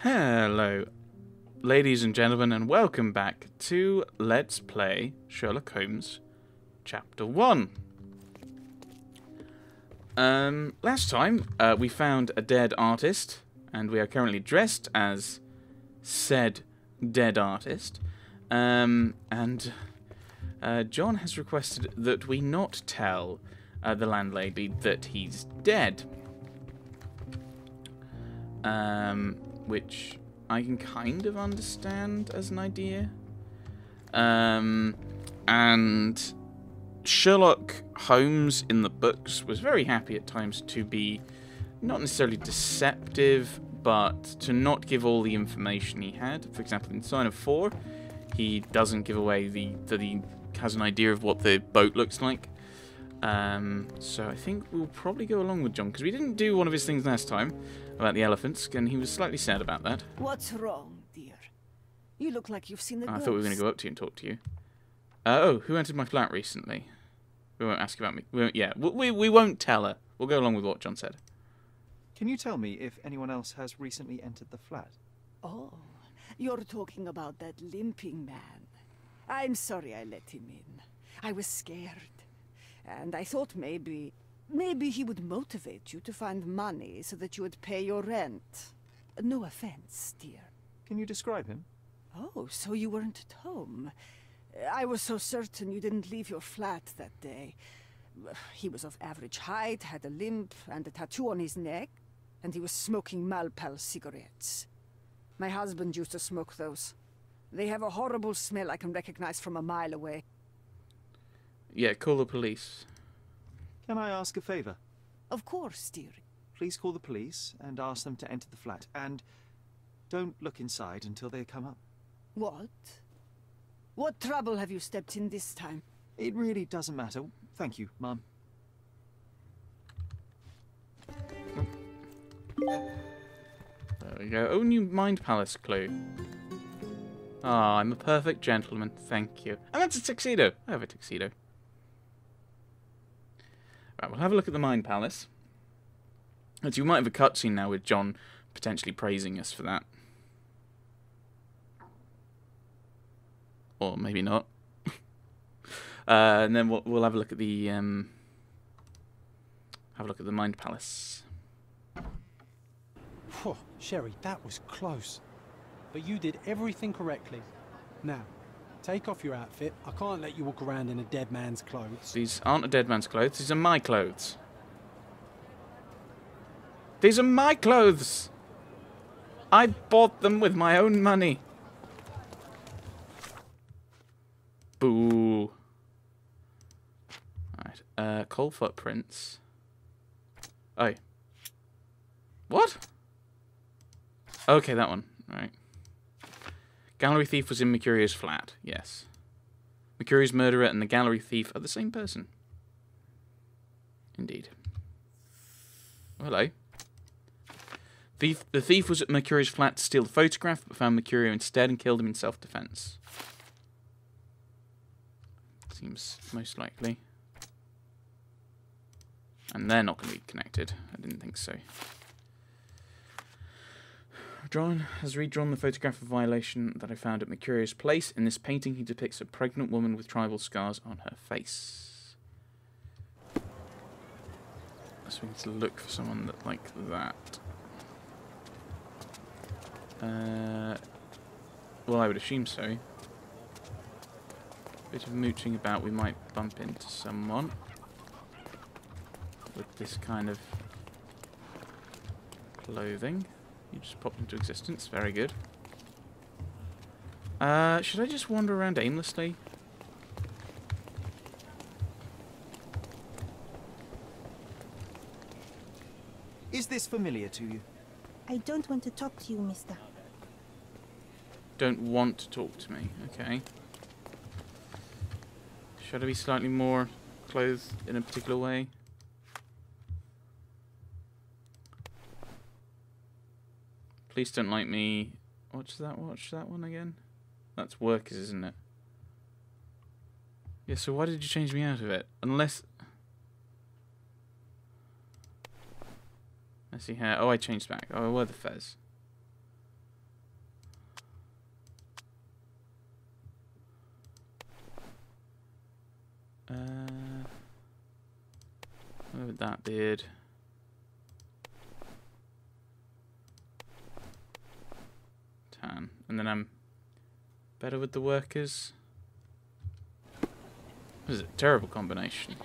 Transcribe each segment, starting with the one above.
Hello, ladies and gentlemen, and welcome back to Let's Play Sherlock Holmes Chapter 1. Um, last time, uh, we found a dead artist, and we are currently dressed as said dead artist. Um, and uh, John has requested that we not tell uh, the landlady that he's dead. Um, which I can kind of understand as an idea. Um, and Sherlock Holmes in the books was very happy at times to be not necessarily deceptive, but to not give all the information he had. For example, in Sign of Four, he doesn't give away the that he has an idea of what the boat looks like. Um, so I think we'll probably go along with John because we didn't do one of his things last time about the elephants, and he was slightly sad about that. What's wrong, dear? You look like you've seen the I ghost. thought we were going to go up to you and talk to you. Uh, oh, who entered my flat recently? We won't ask about me. We won't, yeah, we, we we won't tell her. We'll go along with what John said. Can you tell me if anyone else has recently entered the flat? Oh, you're talking about that limping man. I'm sorry I let him in. I was scared. And I thought maybe... Maybe he would motivate you to find money so that you would pay your rent. No offense, dear. Can you describe him? Oh, so you weren't at home. I was so certain you didn't leave your flat that day. He was of average height, had a limp and a tattoo on his neck, and he was smoking Malpal cigarettes. My husband used to smoke those. They have a horrible smell I can recognize from a mile away. Yeah, call the police. Can I ask a favor? Of course, dear. Please call the police and ask them to enter the flat. And don't look inside until they come up. What? What trouble have you stepped in this time? It really doesn't matter. Thank you, Mum. There we go. Oh, new Mind Palace clue. Ah, I'm a perfect gentleman. Thank you. And that's a tuxedo. I have a tuxedo. Right, we'll have a look at the Mind Palace. As you might have a cutscene now with John potentially praising us for that. Or maybe not. uh, and then we'll, we'll have a look at the um, have a look at the Mind Palace. Sherry, that was close. But you did everything correctly. Now, take off your outfit. I can't let you walk around in a dead man's clothes. These aren't a dead man's clothes. These are my clothes. These are my clothes. I bought them with my own money. Boo. Alright. Uh, coal footprints. Oh. What? Okay, that one. Right. Gallery thief was in Mercurio's flat. Yes. Mercurio's murderer and the gallery thief are the same person. Indeed. Hello. Thief, the thief was at Mercurio's flat to steal the photograph, but found Mercurio instead and killed him in self-defense. Seems most likely. And they're not going to be connected. I didn't think so. Drawn has redrawn the photograph of violation that I found at Mercurio's place. In this painting, he depicts a pregnant woman with tribal scars on her face. So we need to look for someone that like that. Uh, well, I would assume so. Bit of mooching about, we might bump into someone with this kind of clothing. You just popped into existence. Very good. Uh, should I just wander around aimlessly? Is this familiar to you? I don't want to talk to you, mister. Don't want to talk to me. Okay. Should I be slightly more clothed in a particular way? Please don't like me. Watch that. Watch that one again. That's workers, isn't it? Yeah. So why did you change me out of it? Unless. I see here. Oh, I changed back. Oh, I the fez. Uh, where that beard? And then I'm better with the workers. This is a terrible combination.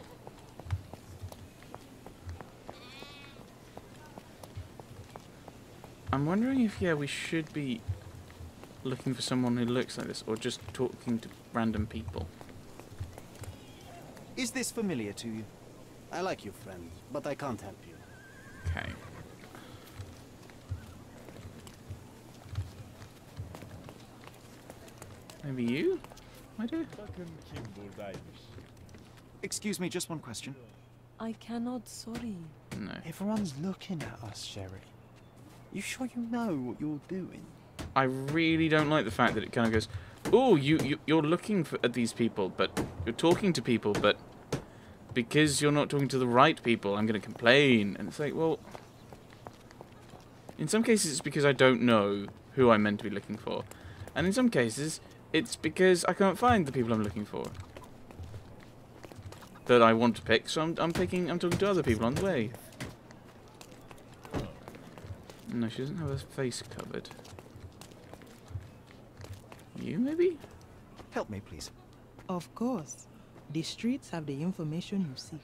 I'm wondering if, yeah, we should be looking for someone who looks like this, or just talking to random people. Is this familiar to you? I like you, friend, but I can't help you. Okay. Maybe you? I do. Excuse me, just one question. I cannot, sorry. No. Everyone's looking at us, Sherry. You sure you know what you're doing? I really don't like the fact that it kind of goes, "Oh, you, you you're looking for, at these people, but you're talking to people, but because you're not talking to the right people, I'm going to complain." And it's like, well, in some cases it's because I don't know who I'm meant to be looking for, and in some cases it's because I can't find the people I'm looking for that I want to pick. So I'm I'm picking. I'm talking to other people on the way. No, she doesn't have her face covered. You, maybe? Help me, please. Of course. The streets have the information you seek.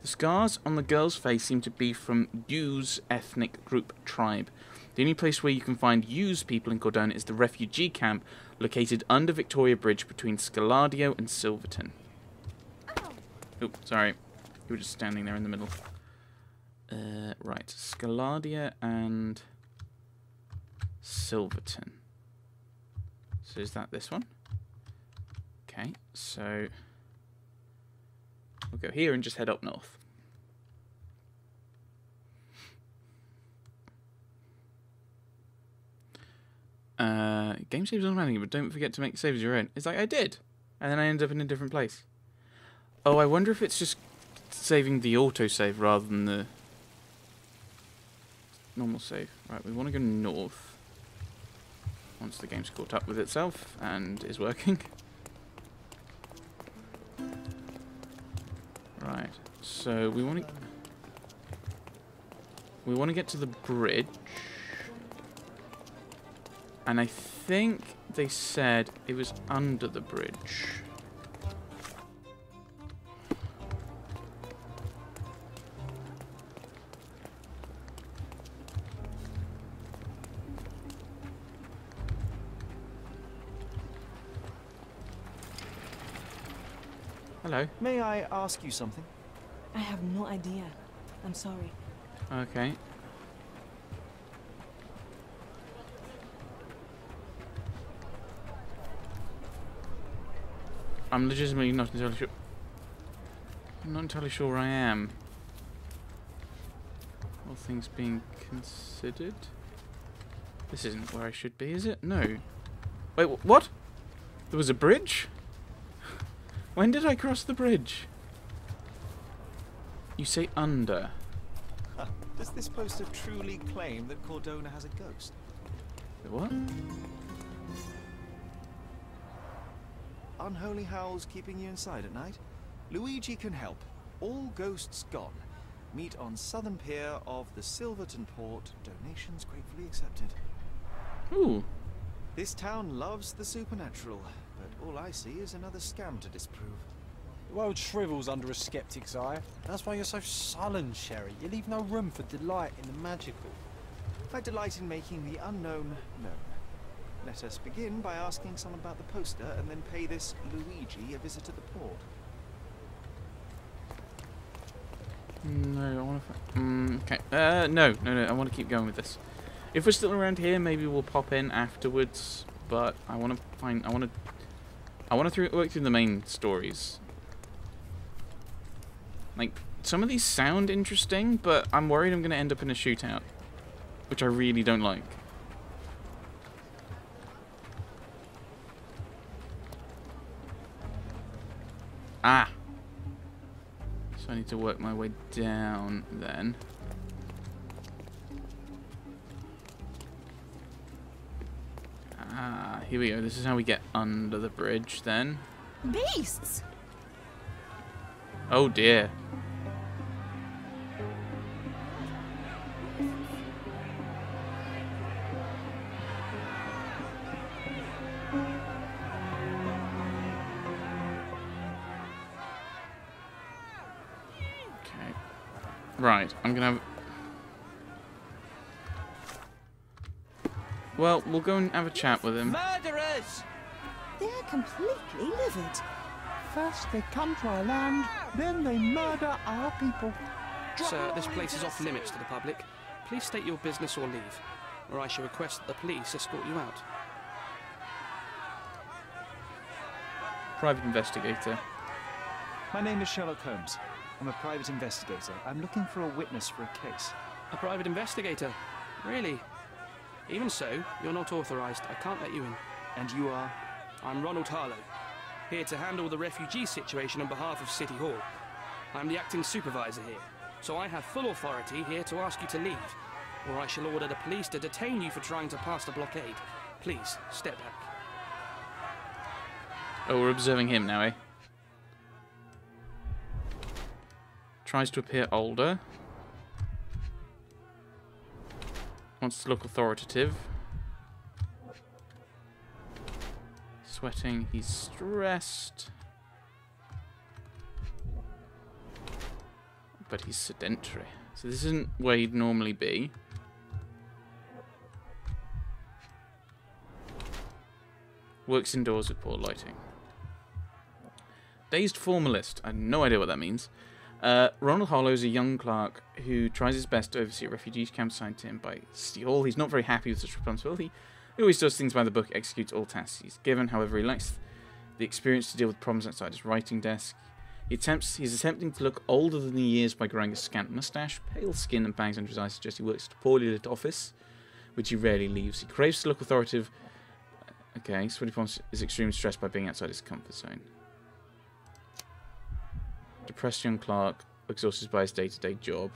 The scars on the girl's face seem to be from Yu's ethnic group tribe. The only place where you can find Yu's people in Cordona is the refugee camp located under Victoria Bridge between Scaladio and Silverton. Oop, sorry. You were just standing there in the middle. Uh, right, Scaladia and Silverton. So is that this one? Okay, so we'll go here and just head up north. Uh, game saves automatically, but don't forget to make saves your own. It's like I did, and then I end up in a different place. Oh, I wonder if it's just saving the autosave rather than the normal save. Right, we want to go north once the game's caught up with itself and is working. Right, so we want to we want to get to the bridge, and I think they said it was under the bridge. Hello. May I ask you something? I have no idea. I'm sorry. Okay. I'm legitimately not entirely sure. I'm not entirely sure where I am. All things being considered. This isn't where I should be, is it? No. Wait, wh- what? There was a bridge? When did I cross the bridge? You say under. Huh. Does this poster truly claim that Cordona has a ghost? What? Unholy howls keeping you inside at night? Luigi can help. All ghosts gone. Meet on southern pier of the Silverton port. Donations gratefully accepted. Ooh. This town loves the supernatural, but all I see is another scam to disprove. The world shrivels under a skeptic's eye. That's why you're so sullen, Sherry. You leave no room for delight in the magical. I delight in making the unknown known. Let us begin by asking someone about the poster and then pay this Luigi a visit at the port. No, I want to. Mm, okay. Uh, no, no, no. I want to keep going with this. If we're still around here, maybe we'll pop in afterwards. But I want to find. I want to. I want to work through the main stories. Like some of these sound interesting, but I'm worried I'm going to end up in a shootout, which I really don't like. Ah. So I need to work my way down then. Ah, here we go. This is how we get under the bridge then. Beasts! Oh dear. Right, I'm gonna have... Well, we'll go and have a chat with him. Murderers! They're completely livid. First they come to our land, then they murder our people. Sir, this place is off limits to the public. Please state your business or leave, or I shall request that the police escort you out. Private investigator. My name is Sherlock Holmes. I'm a private investigator. I'm looking for a witness for a case. A private investigator? Really? Even so, you're not authorized. I can't let you in. And you are? I'm Ronald Harlow, here to handle the refugee situation on behalf of City Hall. I'm the acting supervisor here, so I have full authority here to ask you to leave, or I shall order the police to detain you for trying to pass the blockade. Please, step back. Oh, we're observing him now, eh? Tries to appear older. Wants to look authoritative. Sweating, he's stressed. But he's sedentary. So this isn't where he'd normally be. Works indoors with poor lighting. Dazed formalist. I have no idea what that means. Uh, Ronald Harlow is a young clerk who tries his best to oversee a refugee camp assigned to him by City Hall. He's not very happy with such responsibility. He always does things by the book, executes all tasks he's given. However, he lacks the experience to deal with problems outside his writing desk. He attempts, he's attempting to look older than he is by growing a scant mustache. Pale skin and bangs under his eyes suggest he works at a poorly lit office, which he rarely leaves. He craves to look authoritative. Okay, Sweaty Palms is extremely stressed by being outside his comfort zone. Depressed young clerk, exhausted by his day-to-day job.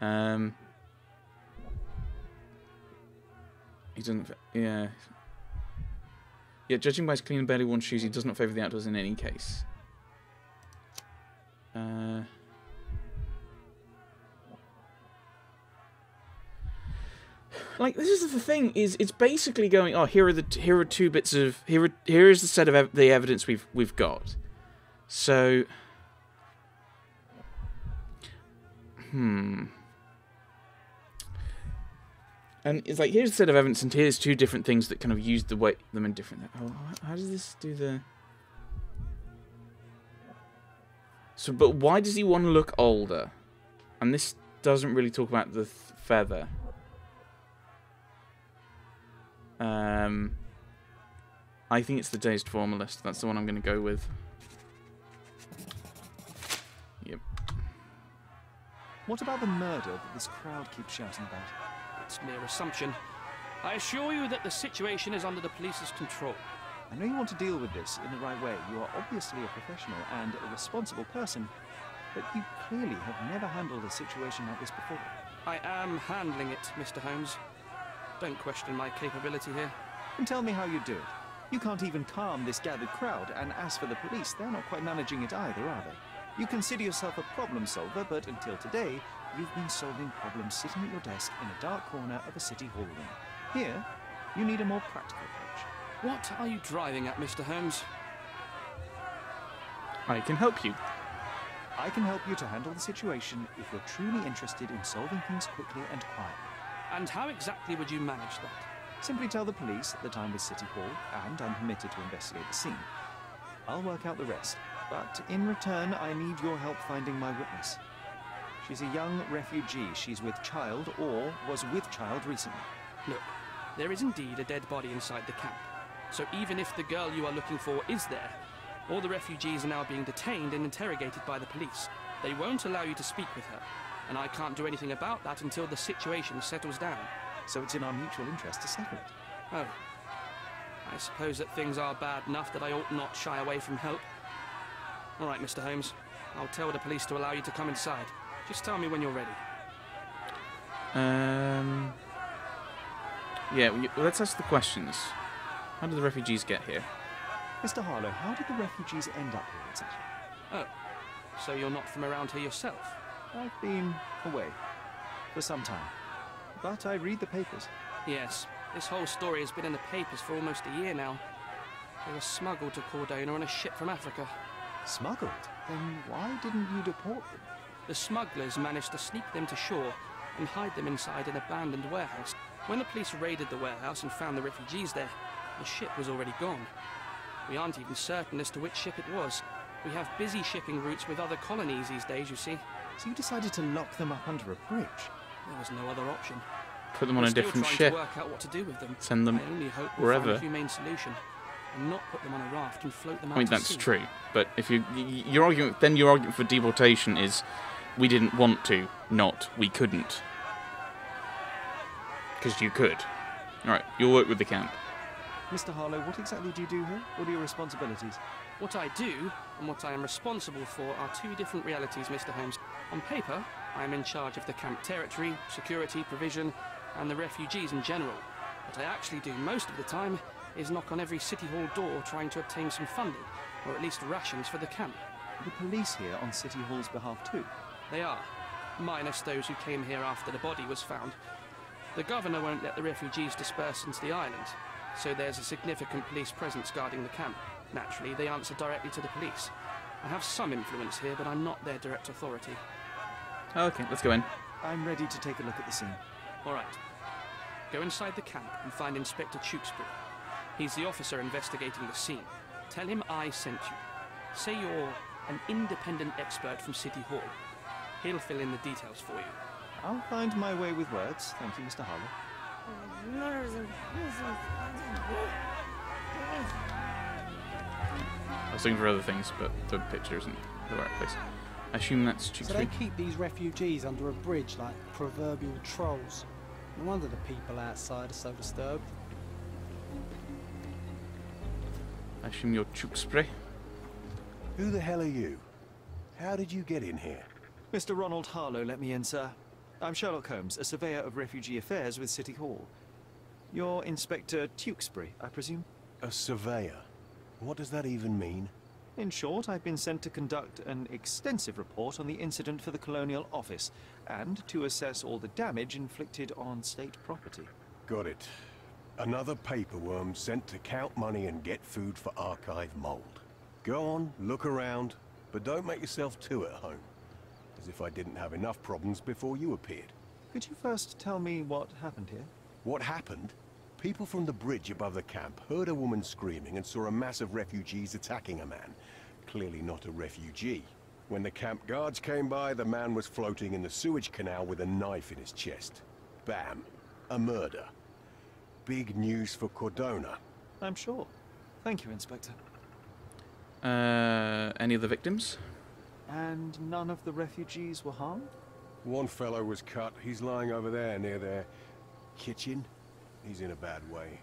Um, he doesn't. Yeah. Yeah, judging by his clean and barely worn shoes, he does not favour the outdoors in any case. Uh, like this is the thing is it's basically going oh here are the here are two bits of here are, here is the set of ev the evidence we've we've got so hmm and it's like here's a set of evidence and here's two different things that kind of use the way them in different oh how- how does this do the so but why does he want to look older and this doesn't really talk about the th- feather um, I think it's the dazed formalist. That's the one I'm going to go with. What about the murder that this crowd keeps shouting about? It's mere assumption. I assure you that the situation is under the police's control. I know you want to deal with this in the right way. You are obviously a professional and a responsible person, but you clearly have never handled a situation like this before. I am handling it, Mr. Holmes. Don't question my capability here. And tell me how you do it. You can't even calm this gathered crowd, and as for the police, they're not quite managing it either, are they? You consider yourself a problem solver, but until today, you've been solving problems sitting at your desk in a dark corner of a city hall room. Here, you need a more practical approach. What are you driving at, Mr. Holmes? I can help you. I can help you to handle the situation if you're truly interested in solving things quickly and quietly. And how exactly would you manage that? Simply tell the police that I'm with City Hall and I'm permitted to investigate the scene. I'll work out the rest, but in return, I need your help finding my witness. She's a young refugee. She's with child or was with child recently. Look, there is indeed a dead body inside the camp. So even if the girl you are looking for is there, all the refugees are now being detained and interrogated by the police. They won't allow you to speak with her, and I can't do anything about that until the situation settles down. So it's in our mutual interest to settle it. Oh. I suppose that things are bad enough that I ought not shy away from help. All right, Mr. Holmes. I'll tell the police to allow you to come inside. Just tell me when you're ready. Um. Yeah, we- let's ask the questions. How did the refugees get here? Mr. Harlow, how did the refugees end up here exactly? Oh, so you're not from around here yourself? I've been away for some time, but I read the papers. Yes, this whole story has been in the papers for almost a year now. They were smuggled to Cordona on a ship from Africa. Smuggled? Then why didn't you deport them? The smugglers managed to sneak them to shore and hide them inside an abandoned warehouse. When the police raided the warehouse and found the refugees there, the ship was already gone. We aren't even certain as to which ship it was. We have busy shipping routes with other colonies these days, you see. So you decided to lock them up under a bridge? There was no other option. Put them on We're a still different trying ship. To work out what to do with them. Send them I only hope we'll wherever. find a humane solution, and not put them on a raft and float them out I mean, to that's sea. true. But if you y- y- your argument, then your argument for deportation is we didn't want to, not we couldn't. Because you could. All right, you'll work with the camp. Mr. Harlow, what exactly do you do here? What are your responsibilities? What I do and what I am responsible for are two different realities, Mr. Holmes. On paper, I am in charge of the camp territory, security, provision, and the refugees in general. What I actually do most of the time is knock on every city hall door trying to obtain some funding, or at least rations for the camp. The police here on City Hall's behalf too. They are, minus those who came here after the body was found. The governor won't let the refugees disperse into the island, so there's a significant police presence guarding the camp. Naturally, they answer directly to the police. I have some influence here, but I'm not their direct authority. Okay, let's go in. I'm ready to take a look at the scene. All right. Go inside the camp and find Inspector Tewkesbury. He's the officer investigating the scene. Tell him I sent you. Say you're an independent expert from City Hall. He'll fill in the details for you. I'll find my way with words. Thank you, Mr. Harlow. I was looking for other things, but the picture isn't the right place. I assume that's So they keep these refugees under a bridge like proverbial trolls. No wonder the people outside are so disturbed. I assume you're Tewkesbury. Who the hell are you? How did you get in here? Mr. Ronald Harlow let me in, sir. I'm Sherlock Holmes, a surveyor of refugee affairs with City Hall. You're Inspector Tewkesbury, I presume? A surveyor. What does that even mean? In short, I've been sent to conduct an extensive report on the incident for the Colonial Office and to assess all the damage inflicted on state property. Got it. Another paperworm sent to count money and get food for archive mold. Go on, look around, but don't make yourself too at home. As if I didn't have enough problems before you appeared. Could you first tell me what happened here? What happened? People from the bridge above the camp heard a woman screaming and saw a mass of refugees attacking a man. Clearly not a refugee. When the camp guards came by, the man was floating in the sewage canal with a knife in his chest. Bam. A murder. Big news for Cordona. I'm sure. Thank you, Inspector. Uh, any of the victims? And none of the refugees were harmed? One fellow was cut. He's lying over there near their kitchen. He's in a bad way.